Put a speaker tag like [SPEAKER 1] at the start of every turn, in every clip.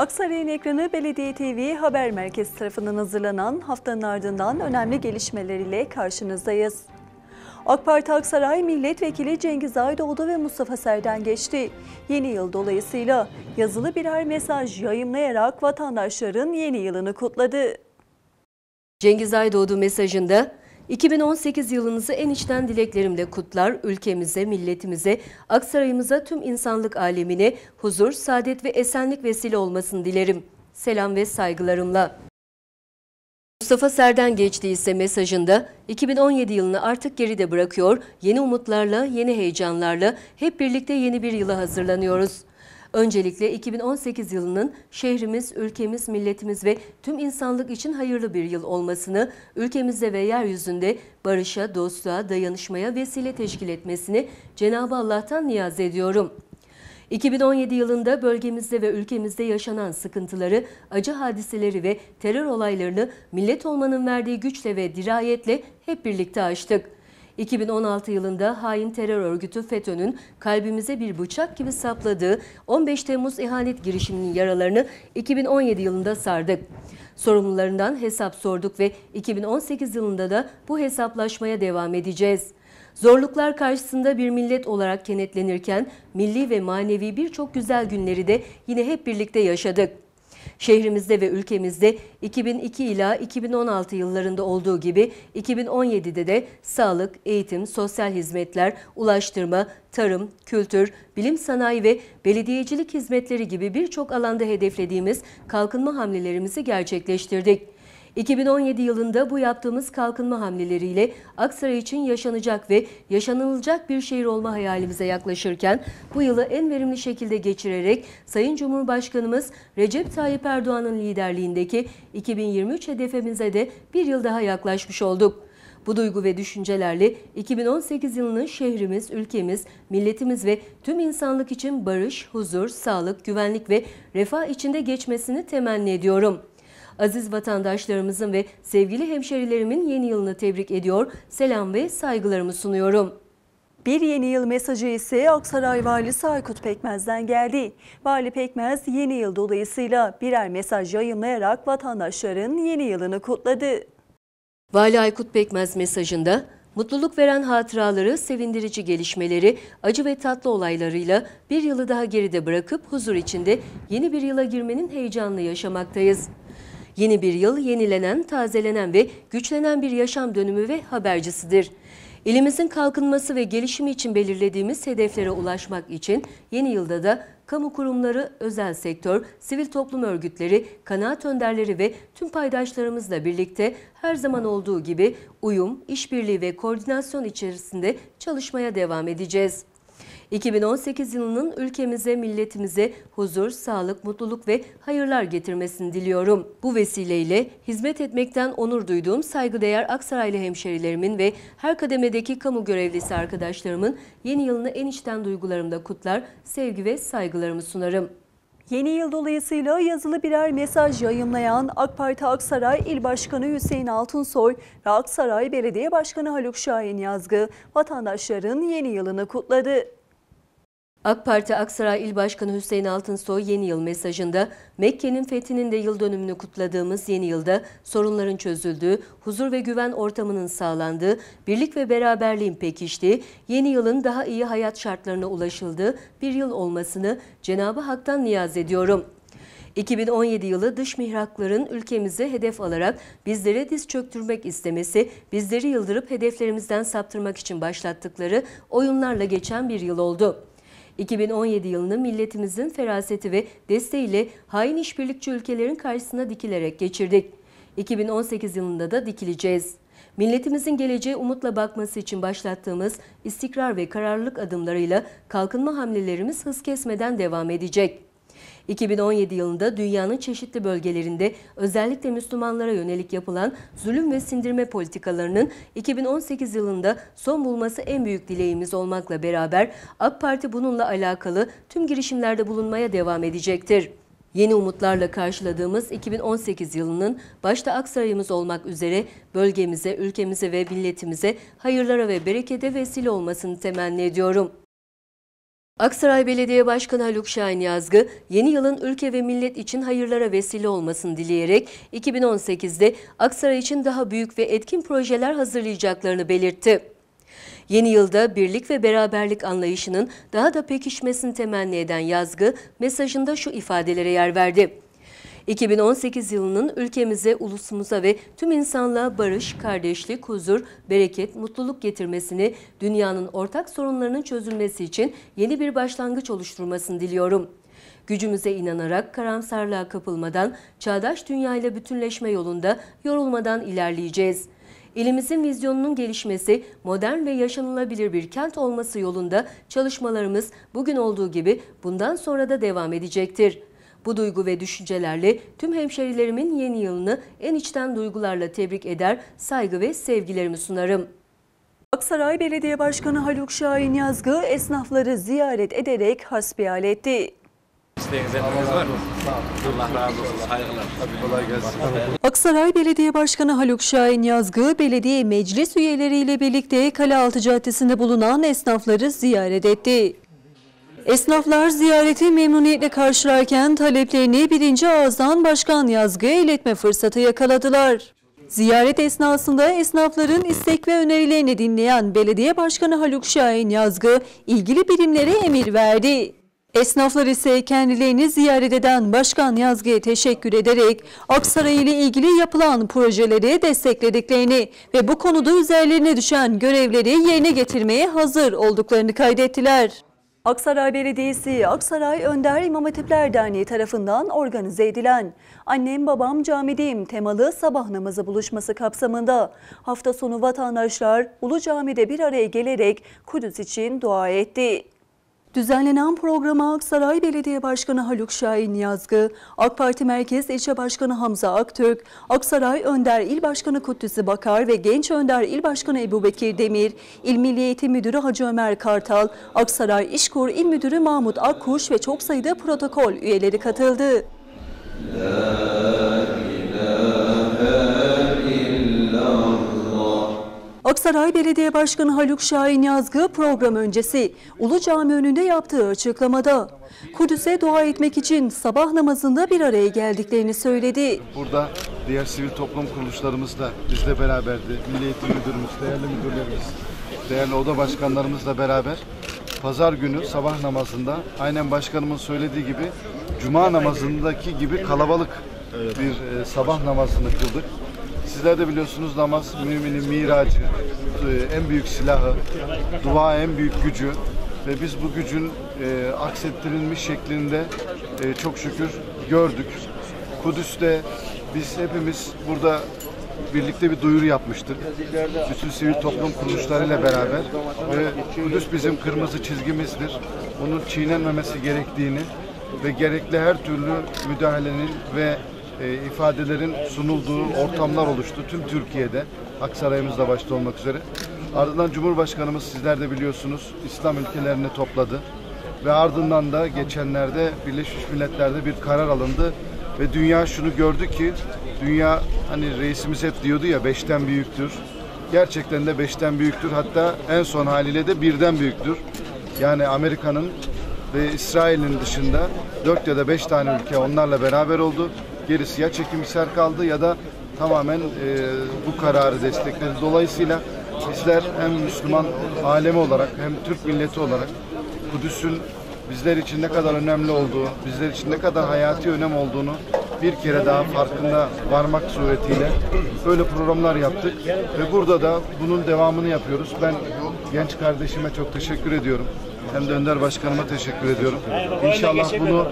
[SPEAKER 1] Aksaray'ın ekranı Belediye TV Haber Merkezi tarafından hazırlanan haftanın ardından önemli gelişmeler ile karşınızdayız. AK Parti Aksaray Milletvekili Cengiz Aydoğdu ve Mustafa Serden geçti. Yeni yıl dolayısıyla yazılı birer mesaj yayımlayarak vatandaşların yeni yılını kutladı.
[SPEAKER 2] Cengiz Aydoğdu mesajında 2018 yılınızı en içten dileklerimle kutlar, ülkemize, milletimize, Aksaray'ımıza, tüm insanlık alemine huzur, saadet ve esenlik vesile olmasını dilerim. Selam ve saygılarımla. Mustafa Serden geçti ise mesajında 2017 yılını artık geride bırakıyor, yeni umutlarla, yeni heyecanlarla hep birlikte yeni bir yıla hazırlanıyoruz. Öncelikle 2018 yılının şehrimiz, ülkemiz, milletimiz ve tüm insanlık için hayırlı bir yıl olmasını, ülkemizde ve yeryüzünde barışa, dostluğa, dayanışmaya vesile teşkil etmesini Cenab-ı Allah'tan niyaz ediyorum. 2017 yılında bölgemizde ve ülkemizde yaşanan sıkıntıları, acı hadiseleri ve terör olaylarını millet olmanın verdiği güçle ve dirayetle hep birlikte aştık. 2016 yılında hain terör örgütü FETÖ'nün kalbimize bir bıçak gibi sapladığı 15 Temmuz ihanet girişiminin yaralarını 2017 yılında sardık. Sorumlularından hesap sorduk ve 2018 yılında da bu hesaplaşmaya devam edeceğiz. Zorluklar karşısında bir millet olarak kenetlenirken milli ve manevi birçok güzel günleri de yine hep birlikte yaşadık. Şehrimizde ve ülkemizde 2002 ila 2016 yıllarında olduğu gibi 2017'de de sağlık, eğitim, sosyal hizmetler, ulaştırma, tarım, kültür, bilim sanayi ve belediyecilik hizmetleri gibi birçok alanda hedeflediğimiz kalkınma hamlelerimizi gerçekleştirdik. 2017 yılında bu yaptığımız kalkınma hamleleriyle Aksaray için yaşanacak ve yaşanılacak bir şehir olma hayalimize yaklaşırken bu yılı en verimli şekilde geçirerek Sayın Cumhurbaşkanımız Recep Tayyip Erdoğan'ın liderliğindeki 2023 hedefimize de bir yıl daha yaklaşmış olduk. Bu duygu ve düşüncelerle 2018 yılının şehrimiz, ülkemiz, milletimiz ve tüm insanlık için barış, huzur, sağlık, güvenlik ve refah içinde geçmesini temenni ediyorum aziz vatandaşlarımızın ve sevgili hemşerilerimin yeni yılını tebrik ediyor, selam ve saygılarımı sunuyorum.
[SPEAKER 1] Bir yeni yıl mesajı ise Aksaray Valisi Aykut Pekmez'den geldi. Vali Pekmez yeni yıl dolayısıyla birer mesaj yayınlayarak vatandaşların yeni yılını kutladı.
[SPEAKER 2] Vali Aykut Pekmez mesajında mutluluk veren hatıraları, sevindirici gelişmeleri, acı ve tatlı olaylarıyla bir yılı daha geride bırakıp huzur içinde yeni bir yıla girmenin heyecanını yaşamaktayız. Yeni bir yıl yenilenen, tazelenen ve güçlenen bir yaşam dönümü ve habercisidir. İlimizin kalkınması ve gelişimi için belirlediğimiz hedeflere ulaşmak için yeni yılda da kamu kurumları, özel sektör, sivil toplum örgütleri, kanaat önderleri ve tüm paydaşlarımızla birlikte her zaman olduğu gibi uyum, işbirliği ve koordinasyon içerisinde çalışmaya devam edeceğiz. 2018 yılının ülkemize, milletimize huzur, sağlık, mutluluk ve hayırlar getirmesini diliyorum. Bu vesileyle hizmet etmekten onur duyduğum saygıdeğer Aksaraylı hemşerilerimin ve her kademedeki kamu görevlisi arkadaşlarımın yeni yılını en içten duygularımda kutlar, sevgi ve saygılarımı sunarım.
[SPEAKER 1] Yeni yıl dolayısıyla yazılı birer mesaj yayınlayan AK Parti Aksaray İl Başkanı Hüseyin Altunsoy ve Aksaray Belediye Başkanı Haluk Şahin Yazgı vatandaşların yeni yılını kutladı.
[SPEAKER 2] AK Parti Aksaray İl Başkanı Hüseyin Altınsoy yeni yıl mesajında Mekke'nin fethinin de yıl dönümünü kutladığımız yeni yılda sorunların çözüldüğü, huzur ve güven ortamının sağlandığı, birlik ve beraberliğin pekiştiği, yeni yılın daha iyi hayat şartlarına ulaşıldığı bir yıl olmasını Cenab-ı Hak'tan niyaz ediyorum. 2017 yılı dış mihrakların ülkemize hedef alarak bizlere diz çöktürmek istemesi, bizleri yıldırıp hedeflerimizden saptırmak için başlattıkları oyunlarla geçen bir yıl oldu. 2017 yılını milletimizin feraseti ve desteğiyle hain işbirlikçi ülkelerin karşısına dikilerek geçirdik. 2018 yılında da dikileceğiz. Milletimizin geleceğe umutla bakması için başlattığımız istikrar ve kararlılık adımlarıyla kalkınma hamlelerimiz hız kesmeden devam edecek. 2017 yılında dünyanın çeşitli bölgelerinde özellikle Müslümanlara yönelik yapılan zulüm ve sindirme politikalarının 2018 yılında son bulması en büyük dileğimiz olmakla beraber AK Parti bununla alakalı tüm girişimlerde bulunmaya devam edecektir. Yeni umutlarla karşıladığımız 2018 yılının başta Aksaray'ımız olmak üzere bölgemize, ülkemize ve milletimize hayırlara ve berekete vesile olmasını temenni ediyorum. Aksaray Belediye Başkanı Haluk Şahin Yazgı, yeni yılın ülke ve millet için hayırlara vesile olmasını dileyerek 2018'de Aksaray için daha büyük ve etkin projeler hazırlayacaklarını belirtti. Yeni yılda birlik ve beraberlik anlayışının daha da pekişmesini temenni eden Yazgı, mesajında şu ifadelere yer verdi. 2018 yılının ülkemize, ulusumuza ve tüm insanlığa barış, kardeşlik, huzur, bereket, mutluluk getirmesini, dünyanın ortak sorunlarının çözülmesi için yeni bir başlangıç oluşturmasını diliyorum. Gücümüze inanarak karamsarlığa kapılmadan, çağdaş dünyayla bütünleşme yolunda yorulmadan ilerleyeceğiz. İlimizin vizyonunun gelişmesi, modern ve yaşanılabilir bir kent olması yolunda çalışmalarımız bugün olduğu gibi bundan sonra da devam edecektir. Bu duygu ve düşüncelerle tüm hemşerilerimin yeni yılını en içten duygularla tebrik eder, saygı ve sevgilerimi sunarım.
[SPEAKER 1] Aksaray Belediye Başkanı Haluk Şahin Yazgı esnafları ziyaret ederek hasbihal etti. Aksaray Belediye Başkanı Haluk Şahin Yazgı, belediye meclis üyeleriyle birlikte Kalealtı Caddesi'nde bulunan esnafları ziyaret etti. Esnaflar ziyareti memnuniyetle karşılarken taleplerini birinci ağızdan Başkan Yazgı'ya iletme fırsatı yakaladılar. Ziyaret esnasında esnafların istek ve önerilerini dinleyen Belediye Başkanı Haluk Şahin Yazgı ilgili birimlere emir verdi. Esnaflar ise kendilerini ziyaret eden Başkan Yazgı'ya teşekkür ederek Aksaray ile ilgili yapılan projeleri desteklediklerini ve bu konuda üzerlerine düşen görevleri yerine getirmeye hazır olduklarını kaydettiler. Aksaray Belediyesi, Aksaray Önder İmam Hatipler Derneği tarafından organize edilen Annem Babam Camideyim temalı sabah namazı buluşması kapsamında hafta sonu vatandaşlar Ulu Cami'de bir araya gelerek Kudüs için dua etti. Düzenlenen programa Aksaray Belediye Başkanı Haluk Şahin Yazgı, AK Parti Merkez İlçe Başkanı Hamza Aktürk, Aksaray Önder İl Başkanı Kutlusi Bakar ve Genç Önder İl Başkanı Ebu Bekir Demir, İl Milli Eğitim Müdürü Hacı Ömer Kartal, Aksaray İşkur İl Müdürü Mahmut Akkuş ve çok sayıda protokol üyeleri katıldı. Aksaray Belediye Başkanı Haluk Şahin Yazgı program öncesi Ulu Cami önünde yaptığı açıklamada Kudüs'e dua etmek için sabah namazında bir araya geldiklerini söyledi.
[SPEAKER 3] Burada diğer sivil toplum kuruluşlarımız da bizle beraberdi. Milli Eğitim Müdürümüz, değerli müdürlerimiz, değerli oda başkanlarımızla beraber pazar günü sabah namazında aynen başkanımın söylediği gibi cuma namazındaki gibi kalabalık bir e, sabah namazını kıldık. Sizler de biliyorsunuz namaz müminin miracı, e, en büyük silahı, dua en büyük gücü ve biz bu gücün e, aksettirilmiş şeklinde e, çok şükür gördük. Kudüs'te biz hepimiz burada birlikte bir duyuru yapmıştık. Bütün sivil toplum kuruluşlarıyla beraber ve Kudüs bizim kırmızı çizgimizdir. Onun çiğnenmemesi gerektiğini ve gerekli her türlü müdahalenin ve e, ifadelerin sunulduğu ortamlar oluştu tüm Türkiye'de. Aksaray'ımızda başta olmak üzere. Ardından Cumhurbaşkanımız sizler de biliyorsunuz İslam ülkelerini topladı. Ve ardından da geçenlerde Birleşmiş Milletler'de bir karar alındı. Ve dünya şunu gördü ki dünya hani reisimiz hep diyordu ya beşten büyüktür. Gerçekten de beşten büyüktür. Hatta en son haliyle de birden büyüktür. Yani Amerika'nın ve İsrail'in dışında dört ya da beş tane ülke onlarla beraber oldu. Gerisi ya çekimser kaldı ya da tamamen e, bu kararı destekledi. Dolayısıyla bizler hem Müslüman alemi olarak hem Türk milleti olarak Kudüs'ün bizler için ne kadar önemli olduğu, bizler için ne kadar hayati önem olduğunu bir kere daha farkında varmak suretiyle böyle programlar yaptık ve burada da bunun devamını yapıyoruz. Ben genç kardeşime çok teşekkür ediyorum. Hem de Önder Başkanıma teşekkür ediyorum. İnşallah bunu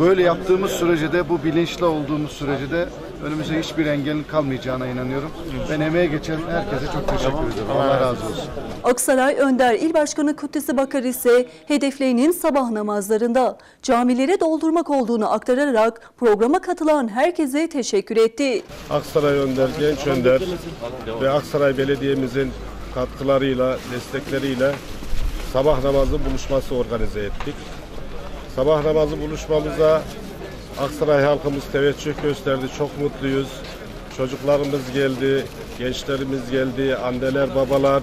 [SPEAKER 3] böyle yaptığımız sürece de bu bilinçli olduğumuz sürece de önümüze hiçbir engelin kalmayacağına inanıyorum. Ben emeğe geçen herkese çok teşekkür ediyorum. Allah razı olsun.
[SPEAKER 1] Aksaray Önder İl Başkanı Kutlusi Bakar ise hedeflerinin sabah namazlarında camilere doldurmak olduğunu aktararak programa katılan herkese teşekkür etti.
[SPEAKER 4] Aksaray Önder, Genç Önder ve Aksaray Belediye'mizin katkılarıyla, destekleriyle sabah namazı buluşması organize ettik. Sabah namazı buluşmamıza Aksaray halkımız teveccüh gösterdi. Çok mutluyuz. Çocuklarımız geldi, gençlerimiz geldi, anneler, babalar,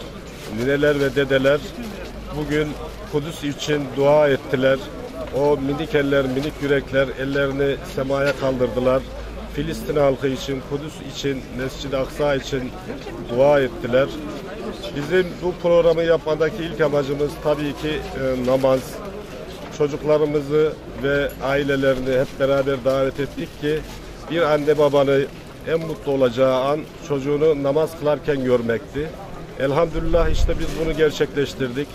[SPEAKER 4] nineler ve dedeler bugün Kudüs için dua ettiler. O minik eller, minik yürekler ellerini semaya kaldırdılar. Filistin halkı için, Kudüs için, Mescid-i Aksa için dua ettiler. Bizim bu programı yapmadaki ilk amacımız tabii ki e, namaz. Çocuklarımızı ve ailelerini hep beraber davet ettik ki bir anne babanı en mutlu olacağı an çocuğunu namaz kılarken görmekti. Elhamdülillah işte biz bunu gerçekleştirdik.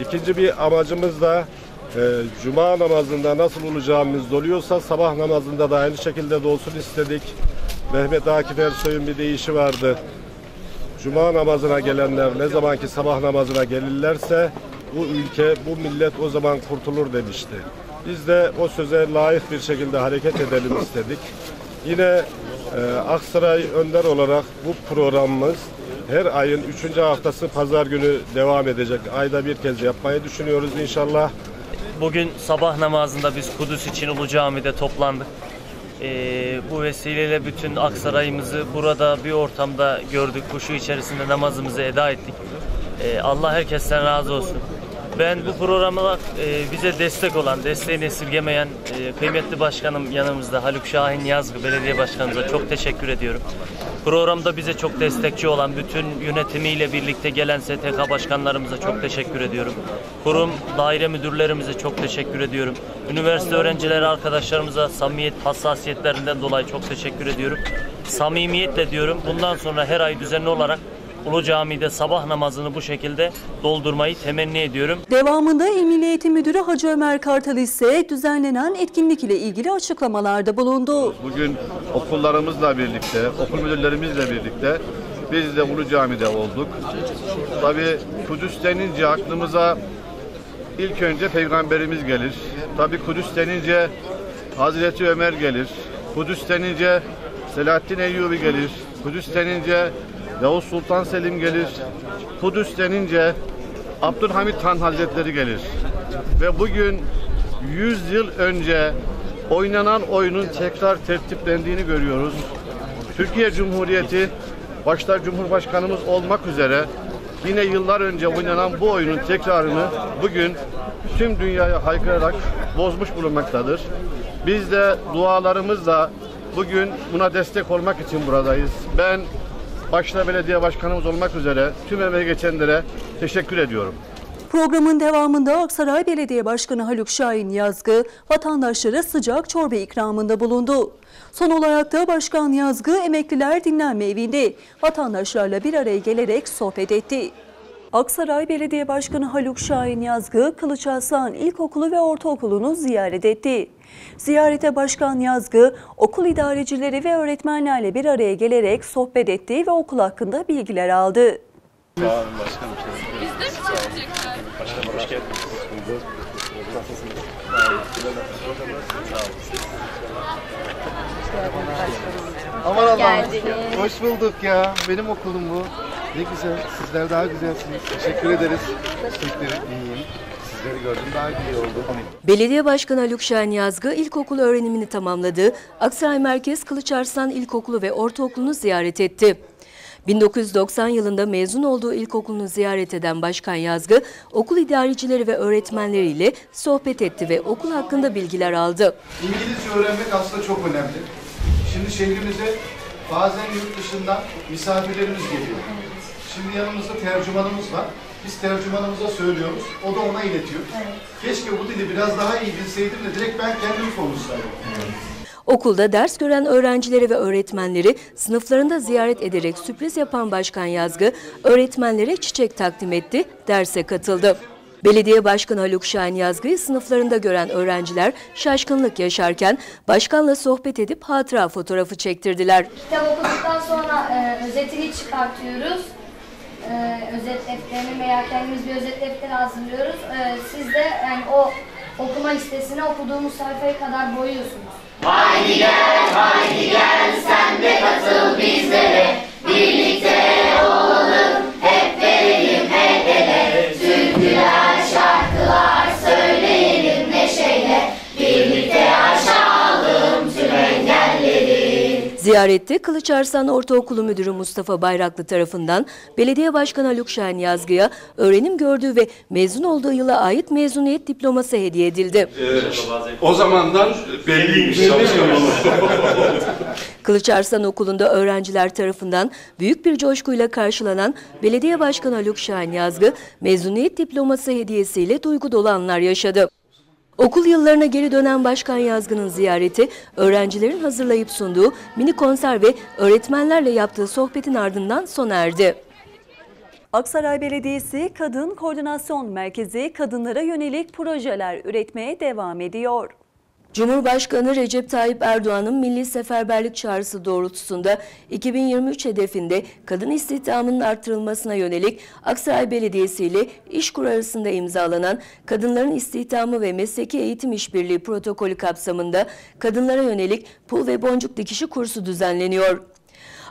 [SPEAKER 4] İkinci bir amacımız da e, cuma namazında nasıl olacağımız doluyorsa sabah namazında da aynı şekilde de olsun istedik. Mehmet Akif Ersoy'un bir deyişi vardı. Cuma namazına gelenler ne zamanki sabah namazına gelirlerse bu ülke, bu millet o zaman kurtulur demişti. Biz de o söze layık bir şekilde hareket edelim istedik. Yine e, Aksaray Önder olarak bu programımız her ayın 3. haftası pazar günü devam edecek. Ayda bir kez yapmayı düşünüyoruz inşallah.
[SPEAKER 5] Bugün sabah namazında biz Kudüs için Ulu Cami'de toplandık. Ee, bu vesileyle bütün Aksaray'ımızı burada bir ortamda gördük. Kuşu içerisinde namazımızı eda ettik. Ee, Allah herkesten razı olsun. Ben bu programa e, bize destek olan, desteğini esirgemeyen e, kıymetli başkanım yanımızda Haluk Şahin Yazgı Belediye Başkanımıza çok teşekkür ediyorum. Programda bize çok destekçi olan bütün yönetimiyle birlikte gelen STK başkanlarımıza çok teşekkür ediyorum. Kurum daire müdürlerimize çok teşekkür ediyorum. Üniversite öğrencileri arkadaşlarımıza samimiyet hassasiyetlerinden dolayı çok teşekkür ediyorum. Samimiyetle diyorum bundan sonra her ay düzenli olarak Ulu Cami'de sabah namazını bu şekilde doldurmayı temenni ediyorum.
[SPEAKER 1] Devamında İl Milli Eğitim Müdürü Hacı Ömer Kartal ise düzenlenen etkinlik ile ilgili açıklamalarda bulundu.
[SPEAKER 3] Bugün okullarımızla birlikte, okul müdürlerimizle birlikte biz de Ulu Cami'de olduk. Tabii Kudüs denince aklımıza ilk önce Peygamberimiz gelir. Tabii Kudüs denince Hazreti Ömer gelir. Kudüs denince Selahaddin Eyyubi gelir. Kudüs denince Yavuz Sultan Selim gelir. Kudüs denince Abdülhamit Han Hazretleri gelir. Ve bugün 100 yıl önce oynanan oyunun tekrar tertiplendiğini görüyoruz. Türkiye Cumhuriyeti başta Cumhurbaşkanımız olmak üzere yine yıllar önce oynanan bu oyunun tekrarını bugün tüm dünyaya haykırarak bozmuş bulunmaktadır. Biz de dualarımızla bugün buna destek olmak için buradayız. Ben başta belediye başkanımız olmak üzere tüm emeği geçenlere teşekkür ediyorum.
[SPEAKER 1] Programın devamında Aksaray Belediye Başkanı Haluk Şahin Yazgı vatandaşlara sıcak çorba ikramında bulundu. Son olarak da Başkan Yazgı Emekliler Dinlenme Evi'nde vatandaşlarla bir araya gelerek sohbet etti. Aksaray Belediye Başkanı Haluk Şahin Yazgı, Kılıçarslan İlkokulu ve Ortaokulu'nu ziyaret etti. Ziyarete Başkan Yazgı, okul idarecileri ve öğretmenlerle bir araya gelerek sohbet etti ve okul hakkında bilgiler aldı.
[SPEAKER 3] Aman Allah'ım. Hoş bulduk ya. Benim okulum bu. Ne güzel. Sizler daha güzelsiniz. Teşekkür ederiz. Teşekkür iyiyim. Sizleri gördüm daha iyi oldu.
[SPEAKER 2] Belediye Başkanı Haluk Şahin Yazgı ilkokul öğrenimini tamamladı. Aksaray Merkez Kılıçarslan İlkokulu ve Ortaokulu'nu ziyaret etti. 1990 yılında mezun olduğu ilkokulunu ziyaret eden Başkan Yazgı, okul idarecileri ve öğretmenleriyle sohbet etti ve okul hakkında bilgiler aldı.
[SPEAKER 3] İngilizce öğrenmek aslında çok önemli. Şimdi şehrimize bazen yurt dışından misafirlerimiz geliyor. Şimdi yanımızda tercümanımız var. Biz tercümanımıza söylüyoruz. O da ona iletiyor. Keşke bu dili biraz daha iyi bilseydim de direkt ben kendim konuşsaydım.
[SPEAKER 2] Okulda ders gören öğrencileri ve öğretmenleri sınıflarında ziyaret ederek sürpriz yapan Başkan Yazgı, öğretmenlere çiçek takdim etti, derse katıldı. Belediye Başkanı Haluk Şahin Yazgı'yı sınıflarında gören öğrenciler şaşkınlık yaşarken başkanla sohbet edip hatıra fotoğrafı çektirdiler.
[SPEAKER 6] Kitap okuduktan sonra e, özetini çıkartıyoruz. E, özet defterini veya kendimiz bir özet defteri hazırlıyoruz. E, siz de yani o okuma listesine okuduğumuz sayfaya kadar boyuyorsunuz.
[SPEAKER 2] Ziyarette Kılıçarslan Ortaokulu Müdürü Mustafa Bayraklı tarafından Belediye Başkanı Haluk Şahin Yazgı'ya öğrenim gördüğü ve mezun olduğu yıla ait mezuniyet diploması hediye edildi.
[SPEAKER 7] O zamandan belliymiş çalışmamız.
[SPEAKER 2] Kılıçarslan Okulu'nda öğrenciler tarafından büyük bir coşkuyla karşılanan Belediye Başkanı Haluk Şahin Yazgı, mezuniyet diploması hediyesiyle duygu dolu anlar yaşadı. Okul yıllarına geri dönen Başkan Yazgı'nın ziyareti, öğrencilerin hazırlayıp sunduğu mini konser ve öğretmenlerle yaptığı sohbetin ardından sona erdi.
[SPEAKER 1] Aksaray Belediyesi Kadın Koordinasyon Merkezi kadınlara yönelik projeler üretmeye devam ediyor.
[SPEAKER 2] Cumhurbaşkanı Recep Tayyip Erdoğan'ın milli seferberlik çağrısı doğrultusunda 2023 hedefinde kadın istihdamının artırılmasına yönelik Aksaray Belediyesi ile İşkur arasında imzalanan Kadınların İstihdamı ve Mesleki Eğitim İşbirliği protokolü kapsamında kadınlara yönelik pul ve boncuk dikişi kursu düzenleniyor.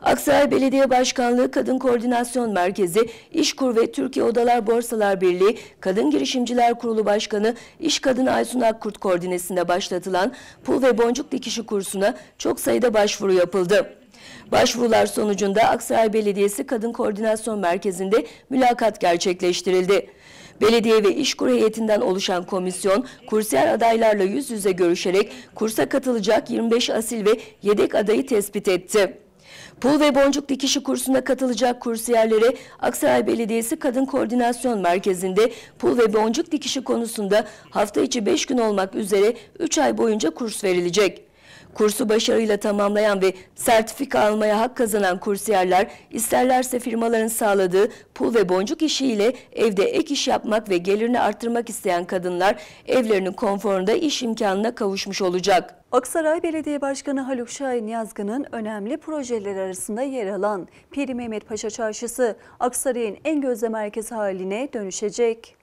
[SPEAKER 2] Aksaray Belediye Başkanlığı Kadın Koordinasyon Merkezi, İşkur ve Türkiye Odalar Borsalar Birliği Kadın Girişimciler Kurulu Başkanı İş Kadını Aysun Akkurt koordinesinde başlatılan pul ve boncuk dikişi kursuna çok sayıda başvuru yapıldı. Başvurular sonucunda Aksaray Belediyesi Kadın Koordinasyon Merkezi'nde mülakat gerçekleştirildi. Belediye ve İşkur heyetinden oluşan komisyon, kursiyer adaylarla yüz yüze görüşerek kursa katılacak 25 asil ve yedek adayı tespit etti. Pul ve boncuk dikişi kursuna katılacak kursiyerlere Aksaray Belediyesi Kadın Koordinasyon Merkezi'nde pul ve boncuk dikişi konusunda hafta içi 5 gün olmak üzere 3 ay boyunca kurs verilecek. Kursu başarıyla tamamlayan ve sertifika almaya hak kazanan kursiyerler isterlerse firmaların sağladığı pul ve boncuk işiyle evde ek iş yapmak ve gelirini arttırmak isteyen kadınlar evlerinin konforunda iş imkanına kavuşmuş olacak.
[SPEAKER 1] Aksaray Belediye Başkanı Haluk Şahin Yazgı'nın önemli projeleri arasında yer alan Piri Mehmet Paşa Çarşısı Aksaray'ın en gözde merkezi haline dönüşecek.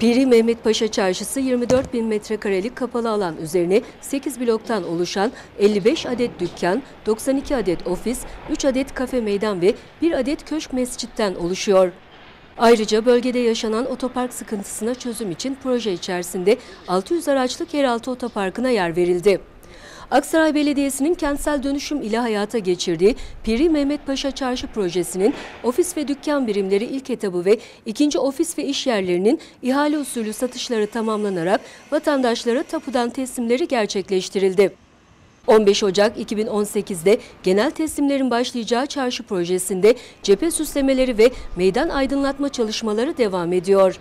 [SPEAKER 2] Piri Mehmet Paşa Çarşısı 24 bin metrekarelik kapalı alan üzerine 8 bloktan oluşan 55 adet dükkan, 92 adet ofis, 3 adet kafe meydan ve 1 adet köşk mescitten oluşuyor. Ayrıca bölgede yaşanan otopark sıkıntısına çözüm için proje içerisinde 600 araçlık yeraltı otoparkına yer verildi. Aksaray Belediyesi'nin kentsel dönüşüm ile hayata geçirdiği Piri Mehmet Paşa Çarşı projesinin ofis ve dükkan birimleri ilk etabı ve ikinci ofis ve iş yerlerinin ihale usulü satışları tamamlanarak vatandaşlara tapudan teslimleri gerçekleştirildi. 15 Ocak 2018'de genel teslimlerin başlayacağı çarşı projesinde cephe süslemeleri ve meydan aydınlatma çalışmaları devam ediyor.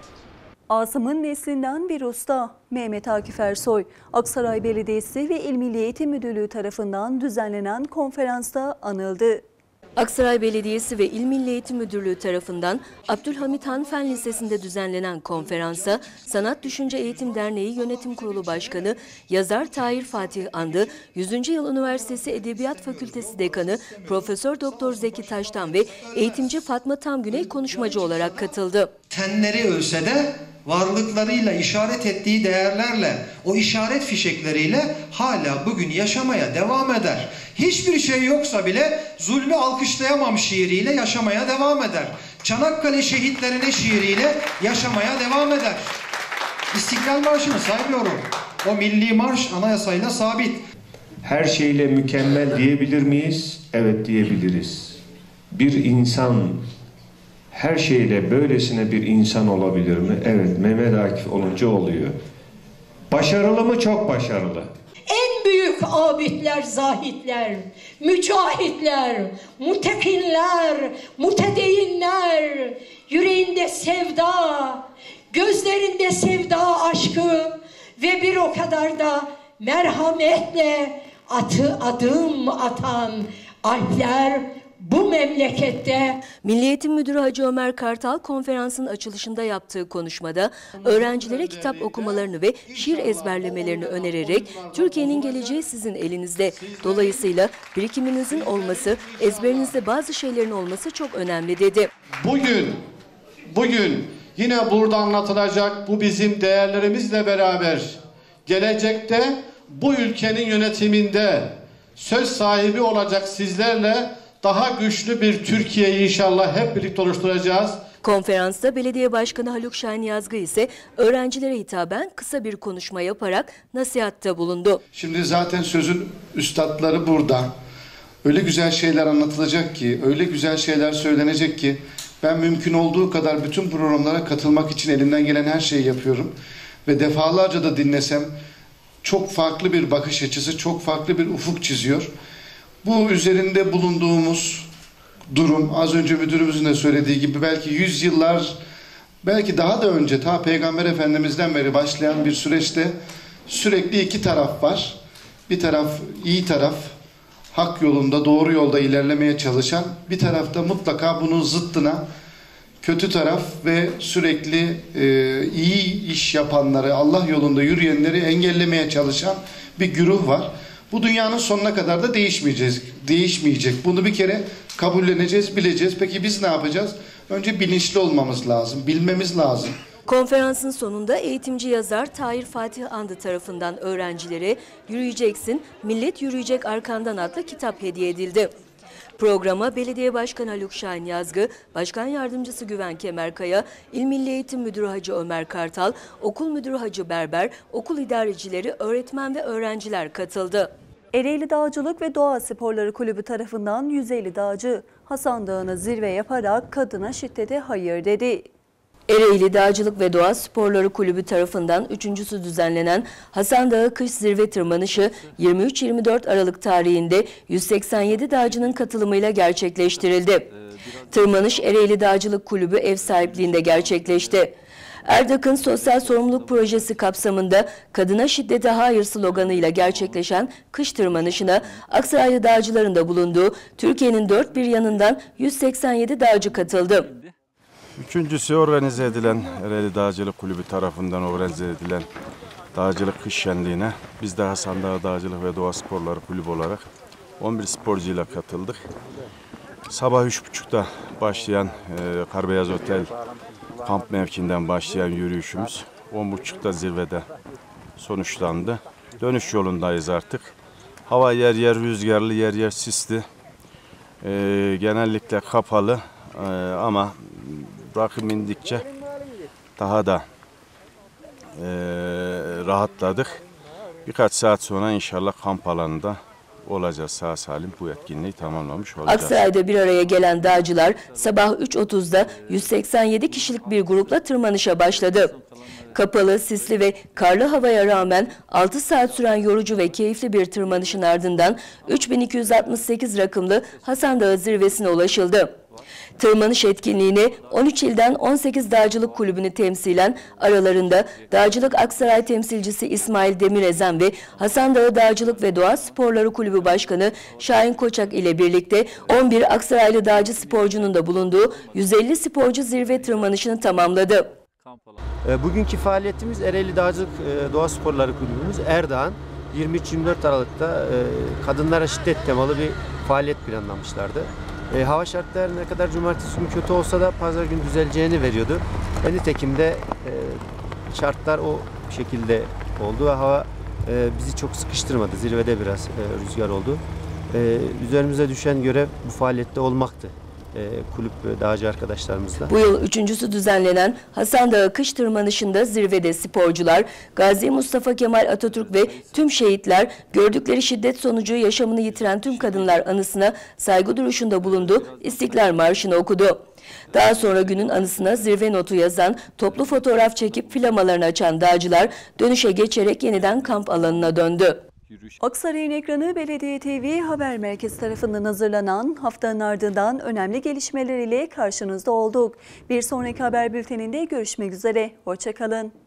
[SPEAKER 1] Asım'ın neslinden bir usta Mehmet Akif Ersoy, Aksaray Belediyesi ve İl Milli Eğitim Müdürlüğü tarafından düzenlenen konferansta anıldı.
[SPEAKER 2] Aksaray Belediyesi ve İl Milli Eğitim Müdürlüğü tarafından Abdülhamit Han Fen Lisesi'nde düzenlenen konferansa Sanat Düşünce Eğitim Derneği Yönetim Kurulu Başkanı yazar Tahir Fatih Andı, 100. Yıl Üniversitesi Edebiyat Fakültesi Dekanı Profesör Doktor Zeki Taştan ve eğitimci Fatma Tamgüney konuşmacı olarak katıldı.
[SPEAKER 8] Tenleri ölse de varlıklarıyla işaret ettiği değerlerle, o işaret fişekleriyle hala bugün yaşamaya devam eder. Hiçbir şey yoksa bile zulmü alkışlayamam şiiriyle yaşamaya devam eder. Çanakkale şehitlerine şiiriyle yaşamaya devam eder. İstiklal Marşı'nı saymıyorum. O milli marş anayasayla sabit.
[SPEAKER 9] Her şeyle mükemmel diyebilir miyiz? Evet diyebiliriz. Bir insan her şeyle böylesine bir insan olabilir mi? Evet Mehmet Akif olunca oluyor. Başarılı mı? Çok başarılı.
[SPEAKER 10] En büyük abidler, zahitler, mücahitler, mutekinler, mutedeyinler, yüreğinde sevda, gözlerinde sevda aşkı ve bir o kadar da merhametle atı adım atan alpler bu memlekette
[SPEAKER 2] Milli Eğitim Müdürü Hacı Ömer Kartal konferansın açılışında yaptığı konuşmada öğrencilere kitap okumalarını ve şiir ezberlemelerini önererek Türkiye'nin geleceği sizin elinizde. Dolayısıyla birikiminizin olması, ezberinizde bazı şeylerin olması çok önemli dedi.
[SPEAKER 7] Bugün, bugün yine burada anlatılacak bu bizim değerlerimizle beraber gelecekte bu ülkenin yönetiminde söz sahibi olacak sizlerle daha güçlü bir Türkiye'yi inşallah hep birlikte oluşturacağız.
[SPEAKER 2] Konferansta Belediye Başkanı Haluk Şahin Yazgı ise öğrencilere hitaben kısa bir konuşma yaparak nasihatta bulundu.
[SPEAKER 3] Şimdi zaten sözün üstadları burada. öyle güzel şeyler anlatılacak ki, öyle güzel şeyler söylenecek ki ben mümkün olduğu kadar bütün programlara katılmak için elimden gelen her şeyi yapıyorum. Ve defalarca da dinlesem çok farklı bir bakış açısı, çok farklı bir ufuk çiziyor. Bu üzerinde bulunduğumuz durum az önce müdürümüzün de söylediği gibi belki yüzyıllar belki daha da önce ta Peygamber Efendimiz'den beri başlayan bir süreçte sürekli iki taraf var. Bir taraf iyi taraf, hak yolunda, doğru yolda ilerlemeye çalışan, bir tarafta mutlaka bunun zıttına kötü taraf ve sürekli e, iyi iş yapanları, Allah yolunda yürüyenleri engellemeye çalışan bir güruh var. Bu dünyanın sonuna kadar da değişmeyeceğiz, değişmeyecek. Bunu bir kere kabulleneceğiz, bileceğiz. Peki biz ne yapacağız? Önce bilinçli olmamız lazım, bilmemiz lazım.
[SPEAKER 2] Konferansın sonunda eğitimci yazar Tahir Fatih Andı tarafından öğrencilere Yürüyeceksin, Millet Yürüyecek Arkandan adlı kitap hediye edildi. Programa Belediye Başkanı Haluk Şahin Yazgı, Başkan Yardımcısı Güven Kemerkaya, İl Milli Eğitim Müdürü Hacı Ömer Kartal, Okul Müdürü Hacı Berber, okul idarecileri, öğretmen ve öğrenciler katıldı.
[SPEAKER 1] Ereğli Dağcılık ve Doğa Sporları Kulübü tarafından 150 dağcı Hasan Dağı'nı zirve yaparak kadına şiddete hayır dedi.
[SPEAKER 2] Ereğli Dağcılık ve Doğa Sporları Kulübü tarafından üçüncüsü düzenlenen Hasan Dağı Kış Zirve Tırmanışı 23-24 Aralık tarihinde 187 dağcının katılımıyla gerçekleştirildi. Tırmanış Ereğli Dağcılık Kulübü ev sahipliğinde gerçekleşti. Erdak'ın sosyal sorumluluk projesi kapsamında kadına şiddete hayır sloganıyla gerçekleşen kış tırmanışına Aksaraylı dağcıların da bulunduğu Türkiye'nin dört bir yanından 187 dağcı katıldı.
[SPEAKER 11] Üçüncüsü organize edilen Ereğli Dağcılık Kulübü tarafından organize edilen Dağcılık Kış Şenliği'ne biz de Hasan Dağı Dağcılık ve Doğa Sporları Kulübü olarak 11 sporcuyla katıldık. Sabah 3.30'da başlayan e, Karbeyaz Otel kamp mevkiinden başlayan yürüyüşümüz 10.30'da zirvede sonuçlandı. Dönüş yolundayız artık. Hava yer yer rüzgarlı, yer yer sisli. E, genellikle kapalı e, ama rakım indikçe daha da e, rahatladık. Birkaç saat sonra inşallah kamp alanında olacağız sağ salim bu etkinliği tamamlamış olacağız.
[SPEAKER 2] Aksaray'da bir araya gelen dağcılar sabah 3.30'da 187 kişilik bir grupla tırmanışa başladı. Kapalı, sisli ve karlı havaya rağmen 6 saat süren yorucu ve keyifli bir tırmanışın ardından 3268 rakımlı Hasan Dağı zirvesine ulaşıldı. Tırmanış etkinliğini 13 ilden 18 dağcılık kulübünü temsilen aralarında Dağcılık Aksaray temsilcisi İsmail Demirezen ve Hasan Dağı Dağcılık ve Doğa Sporları Kulübü Başkanı Şahin Koçak ile birlikte 11 Aksaraylı dağcı sporcunun da bulunduğu 150 sporcu zirve tırmanışını tamamladı.
[SPEAKER 12] E, Bugünkü faaliyetimiz Ereğli Dağcılık e, Doğa Sporları Kulübümüz Erdoğan 23-24 Aralık'ta e, kadınlara şiddet temalı bir faaliyet planlamışlardı. E, hava şartları ne kadar cumartesi günü kötü olsa da pazar günü düzeleceğini veriyordu. Ve nitekim de e, şartlar o şekilde oldu ve hava e, bizi çok sıkıştırmadı. Zirvede biraz e, rüzgar oldu. E, üzerimize düşen görev bu faaliyette olmaktı. E, kulüp ve dağcı arkadaşlarımızla.
[SPEAKER 2] Bu yıl üçüncüsü düzenlenen Hasan Dağı kış tırmanışında zirvede sporcular, Gazi Mustafa Kemal Atatürk ve tüm şehitler gördükleri şiddet sonucu yaşamını yitiren tüm kadınlar anısına saygı duruşunda bulundu, İstiklal Marşı'nı okudu. Daha sonra günün anısına zirve notu yazan, toplu fotoğraf çekip flamalarını açan dağcılar dönüşe geçerek yeniden kamp alanına döndü.
[SPEAKER 1] Aksaray'ın ekranı Belediye TV Haber Merkezi tarafından hazırlanan haftanın ardından önemli gelişmeler ile karşınızda olduk. Bir sonraki haber bülteninde görüşmek üzere. Hoşçakalın.